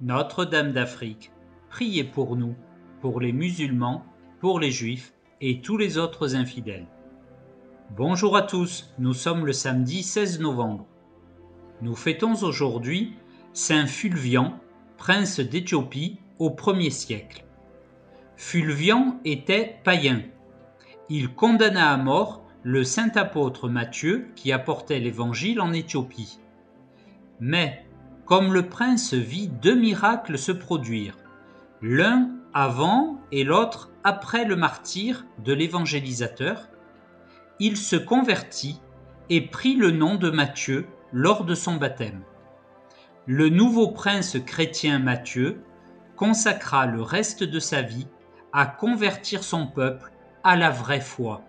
Notre-Dame d'Afrique, priez pour nous, pour les musulmans, pour les juifs et tous les autres infidèles. Bonjour à tous, nous sommes le samedi 16 novembre. Nous fêtons aujourd'hui Saint Fulvian, prince d'Éthiopie au 1er siècle. Fulvian était païen. Il condamna à mort le saint apôtre Matthieu qui apportait l'évangile en Éthiopie. Mais, comme le prince vit deux miracles se produire, l'un avant et l'autre après le martyr de l'évangélisateur, il se convertit et prit le nom de Matthieu lors de son baptême. Le nouveau prince chrétien Matthieu consacra le reste de sa vie à convertir son peuple à la vraie foi.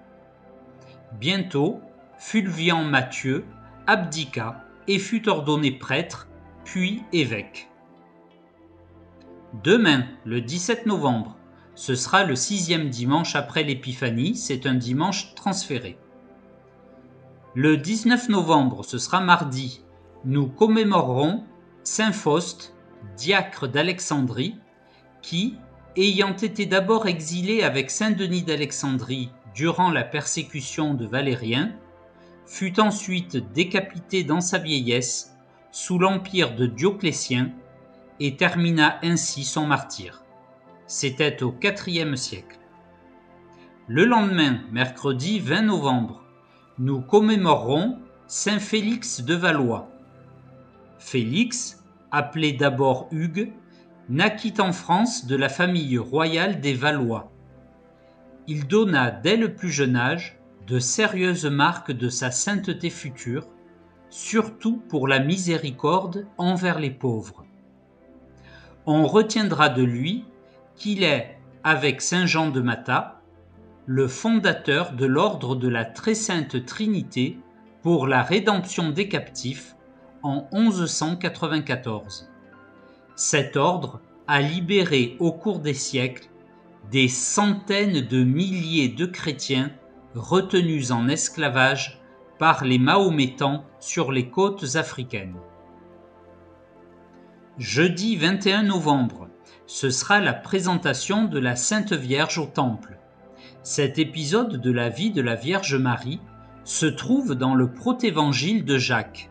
Bientôt, Fulvian Matthieu abdiqua et fut ordonné prêtre, puis évêque. Demain, le 17 novembre, ce sera le sixième dimanche après l'Épiphanie, c'est un dimanche transféré. Le 19 novembre, ce sera mardi, nous commémorerons Saint Faust, diacre d'Alexandrie, qui, ayant été d'abord exilé avec Saint Denis d'Alexandrie durant la persécution de Valérien, fut ensuite décapité dans sa vieillesse sous l'empire de Dioclétien et termina ainsi son martyre. C'était au IVe siècle. Le lendemain, mercredi 20 novembre, nous commémorerons Saint Félix de Valois. Félix, appelé d'abord Hugues, naquit en France de la famille royale des Valois. Il donna dès le plus jeune âge de sérieuses marques de sa sainteté future, surtout pour la miséricorde envers les pauvres. On retiendra de lui qu'il est, avec Saint Jean de Mata, le fondateur de l'ordre de la Très Sainte Trinité pour la rédemption des captifs en 1194. Cet ordre a libéré au cours des siècles des centaines de milliers de chrétiens retenus en esclavage par les Mahométans sur les côtes africaines. Jeudi 21 novembre, ce sera la présentation de la Sainte Vierge au Temple. Cet épisode de la vie de la Vierge Marie se trouve dans le protévangile de Jacques.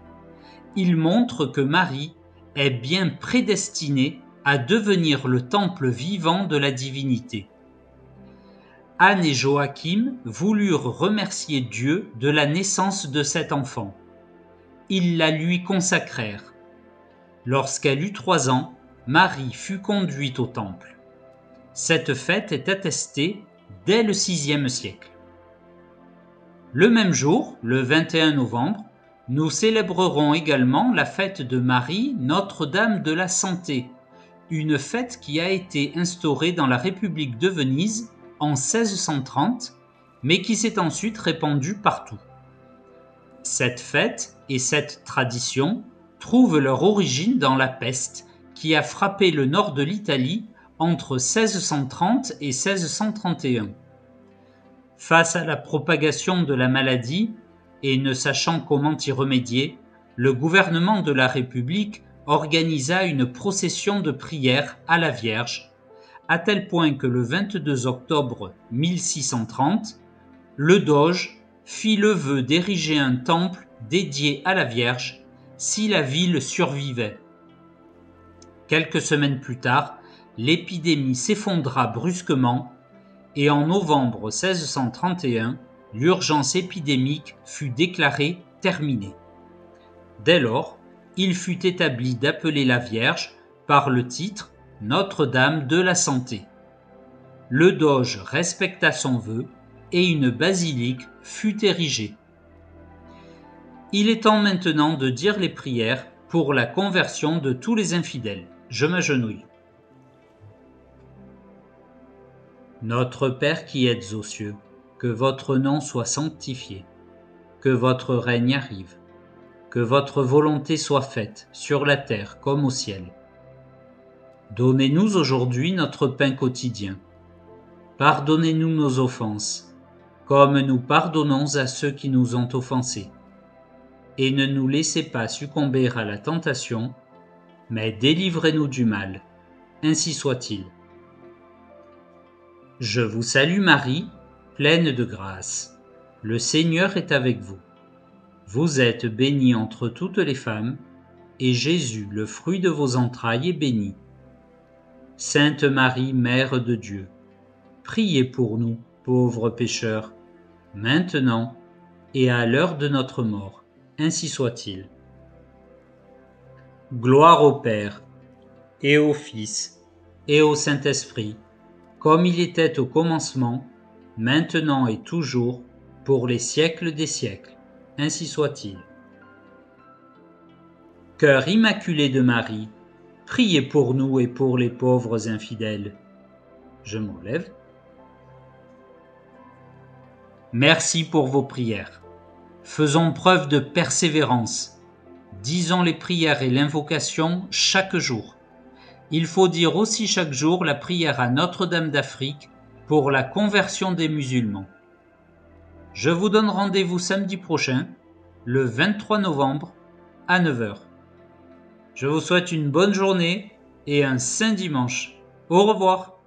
Il montre que Marie est bien prédestinée à devenir le temple vivant de la divinité. Anne et Joachim voulurent remercier Dieu de la naissance de cet enfant. Ils la lui consacrèrent. Lorsqu'elle eut trois ans, Marie fut conduite au temple. Cette fête est attestée dès le VIe siècle. Le même jour, le 21 novembre, nous célébrerons également la fête de Marie, Notre-Dame de la Santé, une fête qui a été instaurée dans la République de Venise en 1630, mais qui s'est ensuite répandue partout. Cette fête et cette tradition trouvent leur origine dans la peste qui a frappé le nord de l'Italie entre 1630 et 1631. Face à la propagation de la maladie et ne sachant comment y remédier, le gouvernement de la République organisa une procession de prière à la Vierge, à tel point que le 22 octobre 1630, le doge fit le vœu d'ériger un temple dédié à la Vierge si la ville survivait. Quelques semaines plus tard, l'épidémie s'effondra brusquement et en novembre 1631, l'urgence épidémique fut déclarée terminée. Dès lors, il fut établi d'appeler la Vierge par le titre Notre-Dame de la Santé. Le doge respecta son vœu et une basilique fut érigée. Il est temps maintenant de dire les prières pour la conversion de tous les infidèles. Je m'agenouille. Notre Père qui êtes aux cieux, que votre nom soit sanctifié, que votre règne arrive, que votre volonté soit faite sur la terre comme au ciel. Donnez-nous aujourd'hui notre pain quotidien. Pardonnez-nous nos offenses, comme nous pardonnons à ceux qui nous ont offensés. Et ne nous laissez pas succomber à la tentation, mais délivrez-nous du mal. Ainsi soit-il. Je vous salue Marie, pleine de grâce. Le Seigneur est avec vous. Vous êtes bénie entre toutes les femmes, et Jésus, le fruit de vos entrailles, est béni. Sainte Marie, Mère de Dieu, priez pour nous, pauvres pécheurs, maintenant et à l'heure de notre mort. Ainsi soit-il. Gloire au Père, et au Fils, et au Saint-Esprit, comme il était au commencement, maintenant et toujours, pour les siècles des siècles. Ainsi soit-il. Cœur immaculé de Marie, priez pour nous et pour les pauvres infidèles. Je m'enlève. Merci pour vos prières. Faisons preuve de persévérance. Disons les prières et l'invocation chaque jour. Il faut dire aussi chaque jour la prière à Notre-Dame d'Afrique pour la conversion des musulmans. Je vous donne rendez-vous samedi prochain, le 23 novembre, à 9h. Je vous souhaite une bonne journée et un saint dimanche. Au revoir.